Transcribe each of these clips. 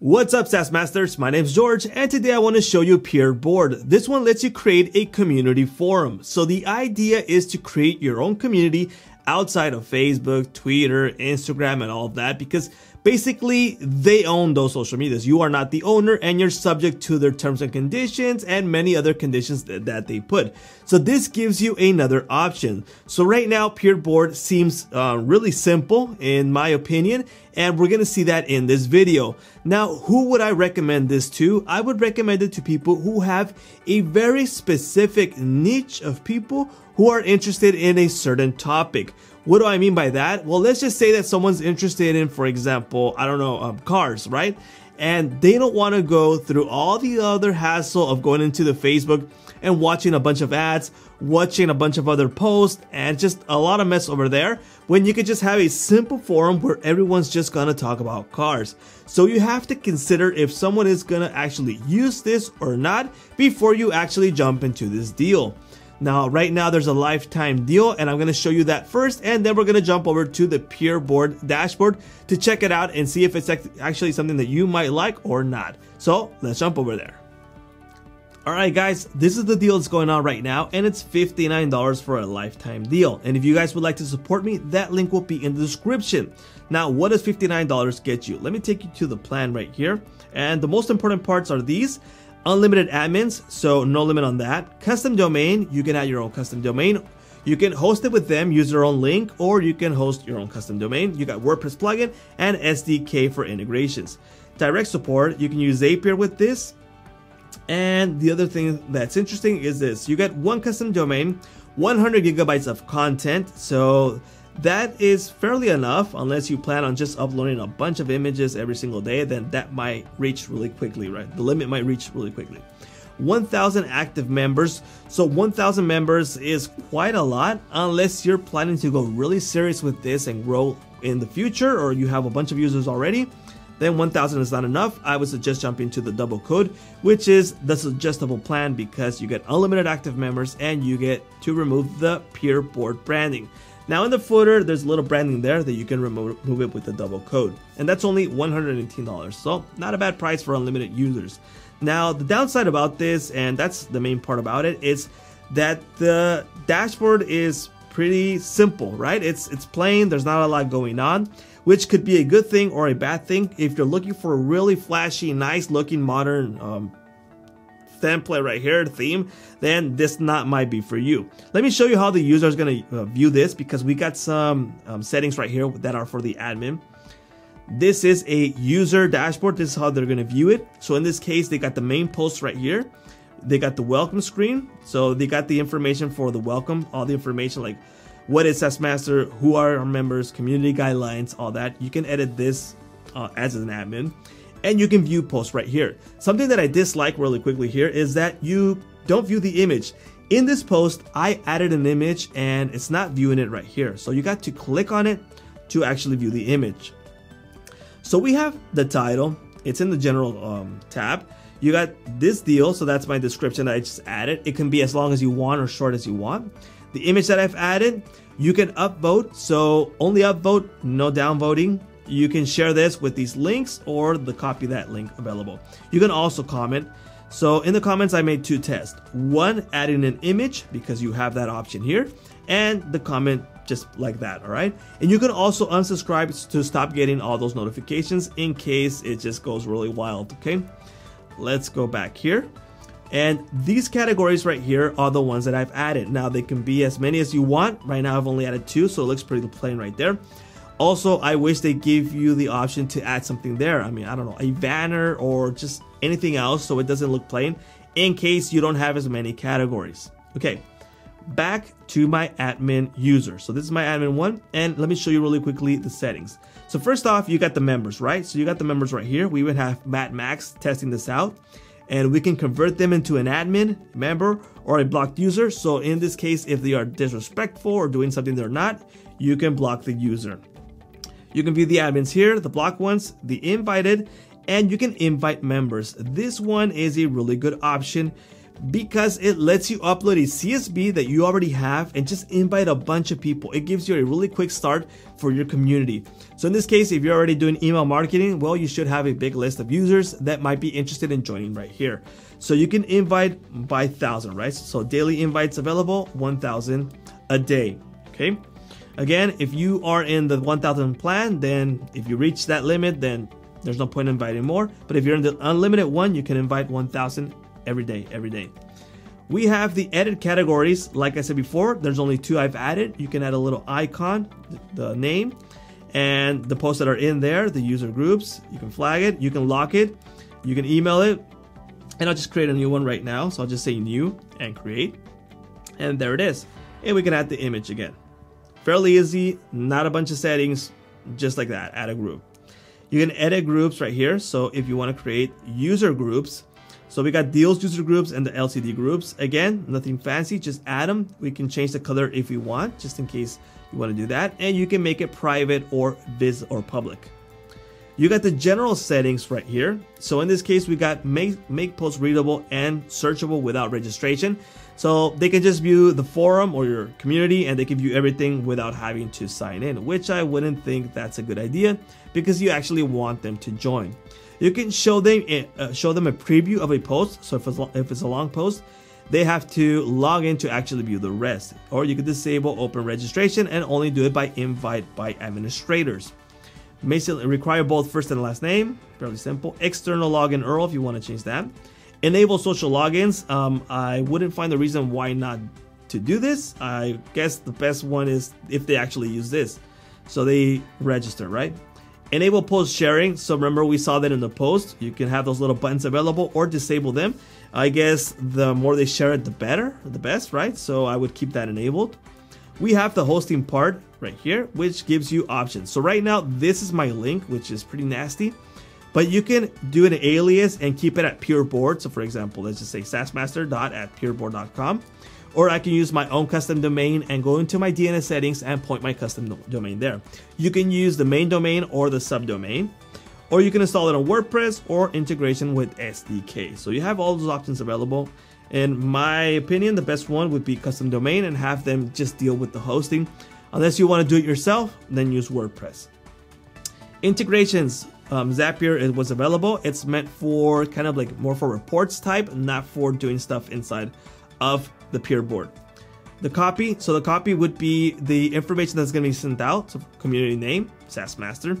What's up SaaS Masters, my name is George and today I want to show you Peerboard. This one lets you create a community forum. So the idea is to create your own community outside of Facebook, Twitter, Instagram and all of that because Basically, they own those social medias. You are not the owner and you're subject to their terms and conditions and many other conditions that, that they put. So this gives you another option. So right now, Peerboard seems uh, really simple in my opinion, and we're gonna see that in this video. Now, who would I recommend this to? I would recommend it to people who have a very specific niche of people who are interested in a certain topic. What do I mean by that? Well, let's just say that someone's interested in, for example, I don't know, um, cars, right? And they don't want to go through all the other hassle of going into the Facebook and watching a bunch of ads, watching a bunch of other posts, and just a lot of mess over there when you could just have a simple forum where everyone's just gonna talk about cars. So you have to consider if someone is gonna actually use this or not before you actually jump into this deal. Now, right now there's a lifetime deal and I'm to show you that first and then we're to jump over to the Peerboard dashboard to check it out and see if it's actually something that you might like or not. So let's jump over there. Alright guys, this is the deal that's going on right now and it's $59 for a lifetime deal. And if you guys would like to support me, that link will be in the description. Now, what does $59 get you? Let me take you to the plan right here. And the most important parts are these unlimited admins, so no limit on that. Custom domain, you can add your own custom domain. You can host it with them, use their own link, or you can host your own custom domain. You got WordPress plugin and SDK for integrations. Direct support, you can use Zapier with this. And the other thing that's interesting is this, you get one custom domain, 100 gigabytes of content. So that is fairly enough unless you plan on just uploading a bunch of images every single day, then that might reach really quickly, right? The limit might reach really quickly. 1,000 active members. So 1,000 members is quite a lot unless you're planning to go really serious with this and grow in the future or you have a bunch of users already. Then 1000 is not enough. I would suggest jumping to the double code, which is the suggestible plan because you get unlimited active members and you get to remove the Peerboard branding. Now in the footer, there's a little branding there that you can remove it with the double code. And that's only $118, so not a bad price for unlimited users. Now the downside about this, and that's the main part about it, is that the dashboard is pretty simple, right? It's it's plain, there's not a lot going on, which could be a good thing or a bad thing if you're looking for a really flashy, nice looking modern um, template right here, theme, then this not might be for you. Let me show you how the user is going to uh, view this because we got some um, settings right here that are for the admin. This is a user dashboard. This is how they're going to view it. So in this case, they got the main post right here. They got the welcome screen. So they got the information for the welcome, all the information like what is SaaS Master, who are our members, community guidelines, all that. You can edit this uh, as an admin and you can view posts right here. Something that I dislike really quickly here is that you don't view the image. In this post, I added an image and it's not viewing it right here. So you got to click on it to actually view the image. So we have the title, it's in the general um, tab. You got this deal, so that's my description that I just added. It can be as long as you want or short as you want. The image that I've added, you can upvote, so only upvote, no downvoting. You can share this with these links or the copy that link available. You can also comment. So in the comments, I made two tests. One, adding an image because you have that option here and the comment just like that, all right? And you can also unsubscribe to stop getting all those notifications in case it just goes really wild, okay? Let's go back here. And these categories right here are the ones that I've added. Now they can be as many as you want. Right now I've only added two, so it looks pretty plain right there. Also, I wish they give you the option to add something there. I mean, I don't know, a banner or just anything else so it doesn't look plain in case you don't have as many categories. Okay, back to my admin user. So this is my admin one, and let me show you really quickly the settings. So first off, you got the members, right? So you got the members right here. We would have Matt Max testing this out, and we can convert them into an admin, member, or a blocked user. So in this case, if they are disrespectful or doing something they're not, you can block the user. You can view the admins here, the blocked ones, the invited, and you can invite members. This one is a really good option because it lets you upload a CSV that you already have and just invite a bunch of people. It gives you a really quick start for your community. So in this case, if you're already doing email marketing, well, you should have a big list of users that might be interested in joining right here. So you can invite by thousand, right? So daily invites available, 1000 a day, okay? Again, if you are in the 1000 plan, then if you reach that limit, then there's no point inviting more. But if you're in the unlimited one, you can invite 1000 every day, every day. We have the edit categories. Like I said before, there's only two I've added. You can add a little icon, the name, and the posts that are in there, the user groups. You can flag it, you can lock it, you can email it, and I'll just create a new one right now. So I'll just say new and create, and there it is. And we can add the image again. Fairly easy, not a bunch of settings, just like that, add a group. You can edit groups right here. So if you want to create user groups, so we got deals user groups and the LCD groups. Again, nothing fancy, just add them. We can change the color if we want, just in case you want to do that. And you can make it private or vis or public. You got the general settings right here. So in this case, we got make, make post readable and searchable without registration. So they can just view the forum or your community and they can view everything without having to sign in, which I wouldn't think that's a good idea because you actually want them to join. You can show them uh, show them a preview of a post. So if it's, if it's a long post, they have to log in to actually view the rest. Or you can disable open registration and only do it by invite by administrators. Basically, require both first and last name. Fairly simple. External login URL if you want to change that. Enable social logins. Um, I wouldn't find the reason why not to do this. I guess the best one is if they actually use this. So they register, right? Enable post sharing. So remember we saw that in the post. You can have those little buttons available or disable them. I guess the more they share it, the better, the best, right? So I would keep that enabled. We have the hosting part right here, which gives you options. So right now, this is my link, which is pretty nasty. But you can do an alias and keep it at PeerBoard. So for example, let's just say sassmaster.at at peerboard.com or I can use my own custom domain and go into my DNS settings and point my custom domain there. You can use the main domain or the subdomain, or you can install it on WordPress or integration with SDK. So you have all those options available. In my opinion, the best one would be custom domain and have them just deal with the hosting. Unless you want to do it yourself, then use WordPress. Integrations, um, Zapier it was available. It's meant for kind of like more for reports type, not for doing stuff inside of the peer board. The copy, so the copy would be the information that's going to be sent out, so community name, SaaS Master,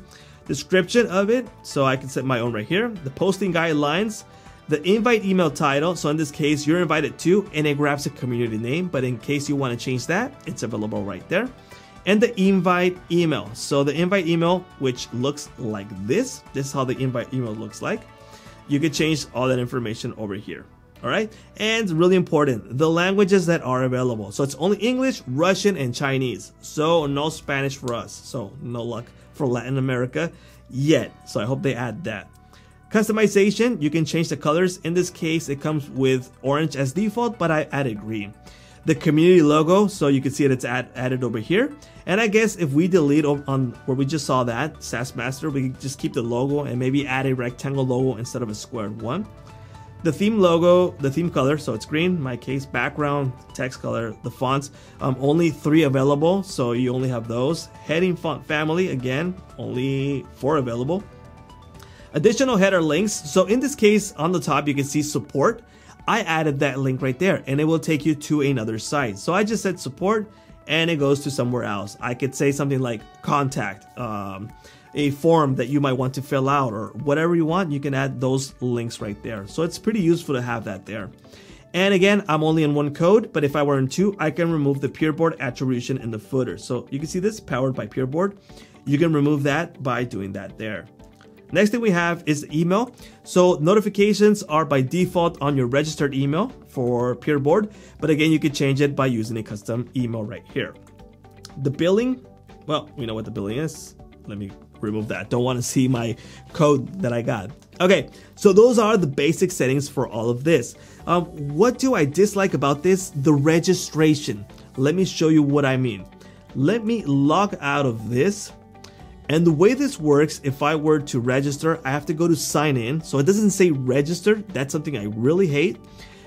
description of it, so I can set my own right here, the posting guidelines, the invite email title, so in this case, you're invited to, and it grabs a community name, but in case you want to change that, it's available right there. And the invite email. So the invite email, which looks like this, this is how the invite email looks like. You can change all that information over here. All right. And really important, the languages that are available. So it's only English, Russian, and Chinese. So no Spanish for us. So no luck for Latin America yet. So I hope they add that. Customization, you can change the colors. In this case, it comes with orange as default, but I added green. The community logo, so you can see it, it's add, added over here. And I guess if we delete on where we just saw that, SaaS Master, we can just keep the logo and maybe add a rectangle logo instead of a squared one. The theme logo, the theme color, so it's green, my case, background, text color, the fonts, um, only three available, so you only have those. Heading font family, again, only four available. Additional header links, so in this case, on the top, you can see support. I added that link right there, and it will take you to another site. So I just said support, and it goes to somewhere else. I could say something like contact, um, a form that you might want to fill out or whatever you want, you can add those links right there. So it's pretty useful to have that there. And again, I'm only in one code, but if I were in two, I can remove the PeerBoard attribution in the footer. So you can see this powered by PeerBoard. You can remove that by doing that there. Next thing we have is email. So notifications are by default on your registered email for Peerboard, but again, you can change it by using a custom email right here. The billing, well, we know what the billing is. Let me remove that. Don't want to see my code that I got. Okay, so those are the basic settings for all of this. Um, what do I dislike about this? The registration. Let me show you what I mean. Let me log out of this. And the way this works, if I were to register, I have to go to sign in. So it doesn't say register. That's something I really hate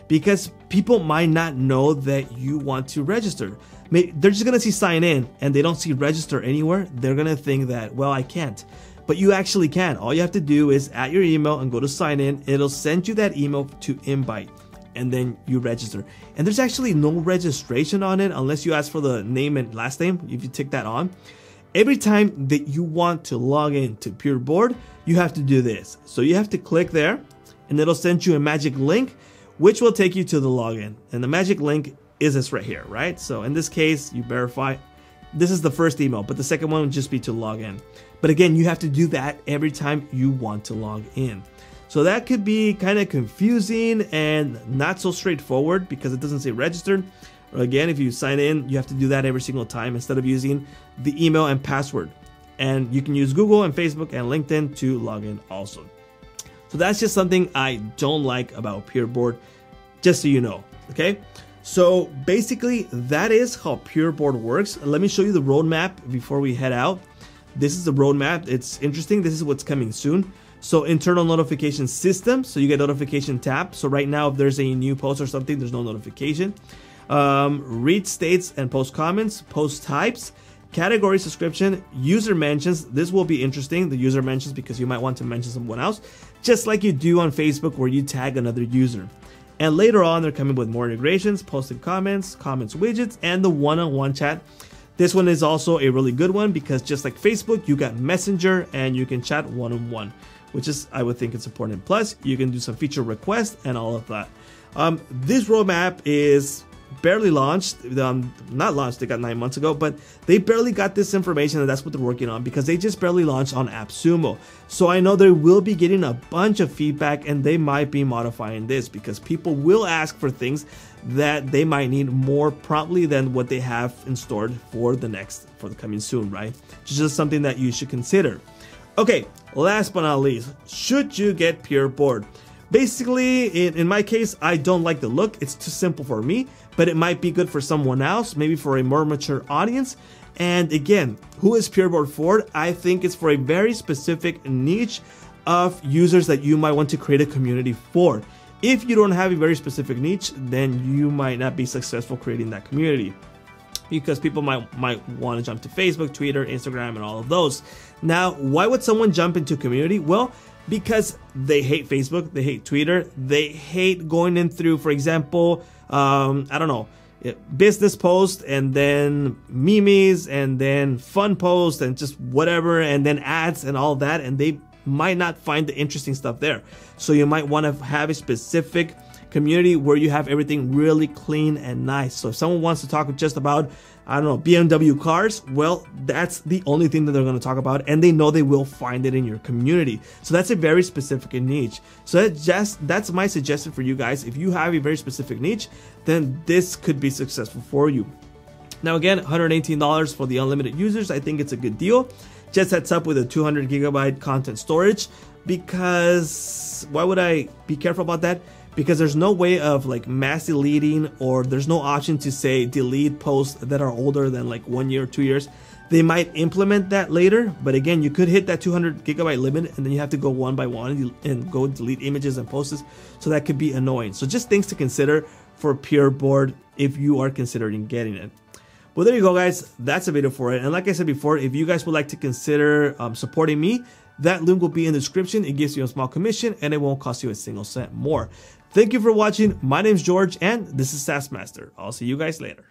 because people might not know that you want to register. They're just gonna see sign in and they don't see register anywhere. They're gonna think that, well, I can't. But you actually can. All you have to do is add your email and go to sign in. It'll send you that email to invite and then you register. And there's actually no registration on it unless you ask for the name and last name if you tick that on. Every time that you want to log in to PeerBoard, you have to do this. So you have to click there and it'll send you a magic link which will take you to the login. And the magic link is this right here, right? So in this case, you verify. This is the first email, but the second one would just be to log in. But again, you have to do that every time you want to log in. So that could be kind of confusing and not so straightforward because it doesn't say registered. Again, if you sign in, you have to do that every single time instead of using the email and password. And you can use Google and Facebook and LinkedIn to log in also. So that's just something I don't like about PeerBoard, just so you know, okay? So basically, that is how PeerBoard works. Let me show you the roadmap before we head out. This is the roadmap. It's interesting. This is what's coming soon. So internal notification system. So you get notification tab. So right now, if there's a new post or something, there's no notification. Um, read states and post comments, post types, category subscription, user mentions. This will be interesting. The user mentions because you might want to mention someone else just like you do on Facebook where you tag another user. And later on, they're coming with more integrations, posted comments, comments widgets, and the one on one chat. This one is also a really good one because just like Facebook, you got Messenger and you can chat one on one, which is, I would think, it's important. Plus, you can do some feature requests and all of that. Um, this roadmap is barely launched. Um, not launched, they got nine months ago, but they barely got this information and that's what they're working on because they just barely launched on AppSumo. So I know they will be getting a bunch of feedback and they might be modifying this because people will ask for things that they might need more promptly than what they have in stored for the next, for the coming soon, right? Just something that you should consider. Okay, last but not least, should you get PeerBoard? Basically, in, in my case, I don't like the look. It's too simple for me, but it might be good for someone else, maybe for a more mature audience. And again, who is PeerBoard for? I think it's for a very specific niche of users that you might want to create a community for. If you don't have a very specific niche, then you might not be successful creating that community because people might might want to jump to Facebook, Twitter, Instagram, and all of those. Now, why would someone jump into community? Well, because they hate Facebook, they hate Twitter, they hate going in through, for example, um, I don't know, business post and then memes and then fun post and just whatever and then ads and all that and they might not find the interesting stuff there. So you might want to have a specific community where you have everything really clean and nice. So if someone wants to talk just about, I don't know, BMW cars, well, that's the only thing that they're going to talk about, and they know they will find it in your community. So that's a very specific niche. So that just that's my suggestion for you guys. If you have a very specific niche, then this could be successful for you. Now again, $118 for the unlimited users. I think it's a good deal. Just sets up with a 200 gigabyte content storage because why would I be careful about that? Because there's no way of like mass deleting or there's no option to say delete posts that are older than like one year two years. They might implement that later, but again, you could hit that 200 gigabyte limit and then you have to go one by one and go delete images and posts. So that could be annoying. So just things to consider for PeerBoard if you are considering getting it. Well, there you go, guys. That's a video for it. And like I said before, if you guys would like to consider um, supporting me, that link will be in the description. It gives you a small commission and it won't cost you a single cent more. Thank you for watching. My name is George and this is SaaS Master. I'll see you guys later.